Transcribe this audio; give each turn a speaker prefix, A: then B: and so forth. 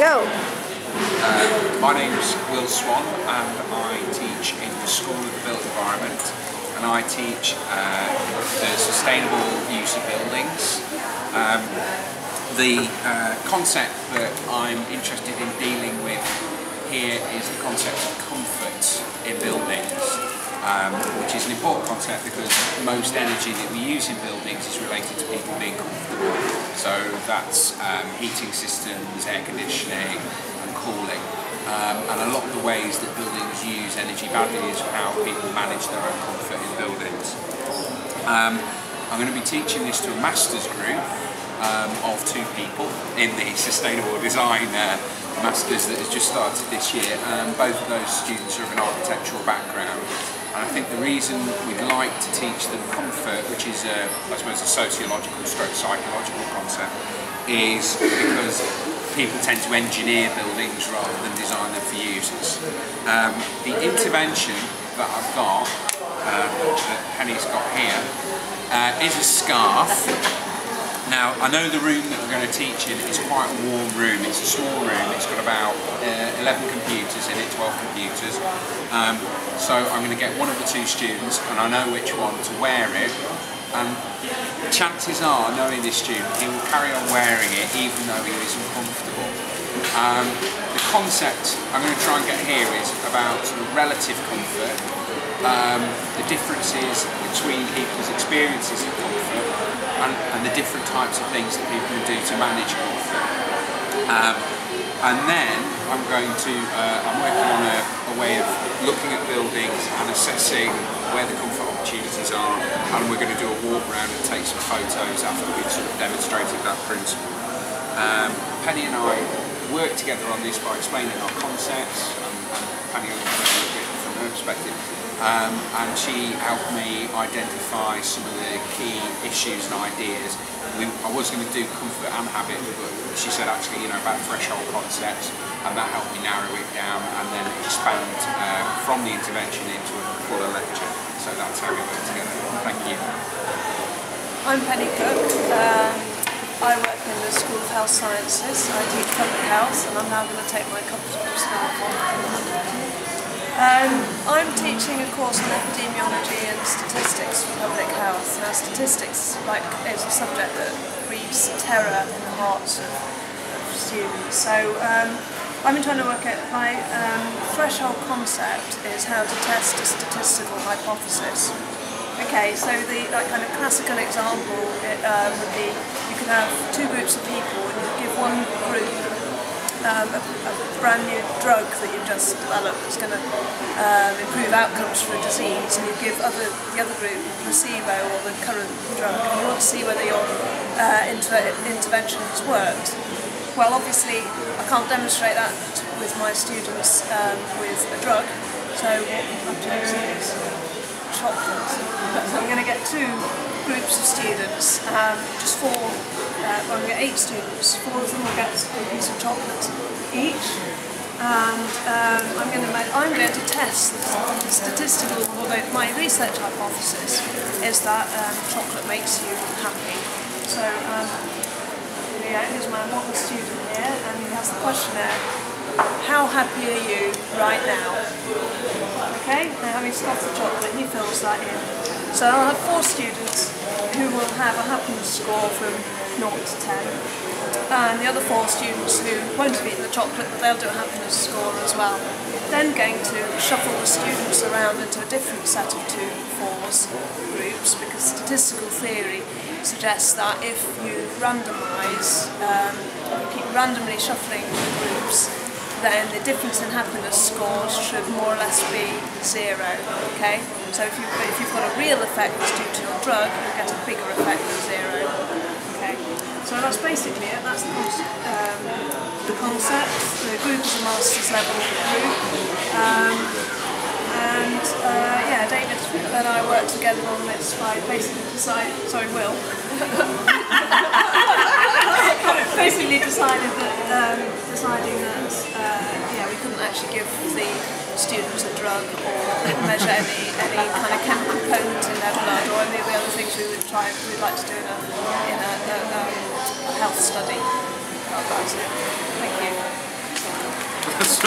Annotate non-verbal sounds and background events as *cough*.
A: go.
B: Uh, my name's Will Swan and I teach in the School of the Built Environment and I teach uh, the sustainable use of buildings. Um, the uh, concept that I'm interested in dealing with here is the concept of comfort in buildings, um, which is an important concept because most energy that we use in buildings is related to people being comfortable. So that's um, heating systems, air conditioning and cooling. Um, and a lot of the ways that buildings use energy badly is how people manage their own comfort in buildings. Um, I'm going to be teaching this to a master's group um, of two people in the Sustainable Design uh, Masters that has just started this year. Um, both of those students are of an architectural background. And I think the reason we'd like to teach them comfort, which is, a, I suppose, a sociological stroke psychological concept, is because people tend to engineer buildings rather than design them for users. Um, the intervention that I've got, uh, that Penny's got here, uh, is a scarf now, I know the room that we're going to teach in is quite a warm room. It's a small room. It's got about uh, 11 computers in it, 12 computers. Um, so I'm going to get one of the two students, and I know which one to wear it. And chances are, knowing this student, he will carry on wearing it even though he is uncomfortable. Um, the concept I'm going to try and get here is about sort of relative comfort, um, the differences between people's experiences of comfort, and, and, the different types of things that people do to manage comfort. Um, and then I'm going to, uh, I'm working on a, a, way of looking at buildings and assessing where the comfort opportunities are and we're going to do a walk around and take some photos after we've sort of demonstrated that principle. Um, Penny and I work together on this by explaining our concepts and, and Penny will explain a bit from her perspective um, and she helped me identify some of the key issues and ideas. We, I was going to do comfort and habit, but she said actually, you know, about threshold concepts, and that helped me narrow it down and then expand uh, from the intervention into a fuller lecture. So that's how we work together. Thank you.
C: I'm Penny Cook. Um, I work in the School of Health Sciences. I teach public health and I'm now going to take my scarf off. Um, I'm teaching a course on epidemiology and statistics for public health. Now statistics like, is a subject that breeds terror in the hearts of, of students. So um, I've been trying to work out, my um, threshold concept is how to test a statistical hypothesis. Okay, so the kind of classical example it, uh, would be you could have two groups of people and you give one group um, a, a, brand new drug that you've just developed that's going to um, improve outcomes for a disease and you give other, the other group placebo or the current drug and you want to see whether your uh, inter intervention has worked. Well obviously I can't demonstrate that with my students um, with a drug so what I'm choosing is So I'm going to get two groups of students, um, just four, uh, well, to get eight students, four of them will get a piece of chocolate each, and um, I'm going to I'm going to test the statistical, although my research hypothesis is that um, chocolate makes you happy. So um, yeah, here's my model student here, and he has the questionnaire. How happy are you right now? Okay, now having the chocolate, he fills that in. So I'll have four students who will have a happiness score from 0 to 10 and the other four students who won't have eaten the chocolate but they'll do a happiness score as well. Then going to shuffle the students around into a different set of two fours groups because statistical theory suggests that if you randomise, um, you keep randomly shuffling the then the difference in happiness scores should more or less be zero, okay? So if, you, if you've got a real effect that's due to your drug, you'll get a bigger effect than zero, okay? So that's basically it, that's the, um, the concept. The group is a master's level group. Um, and uh, yeah, David and I worked together on this by basically deciding, sorry Will, *laughs* basically decided that, um, deciding that uh, yeah, we couldn't actually give the students a drug or measure any, any kind of chemical component in their blood or any of the other things we would try, we'd like to do in a, in a, a, um, a health study. Thank you.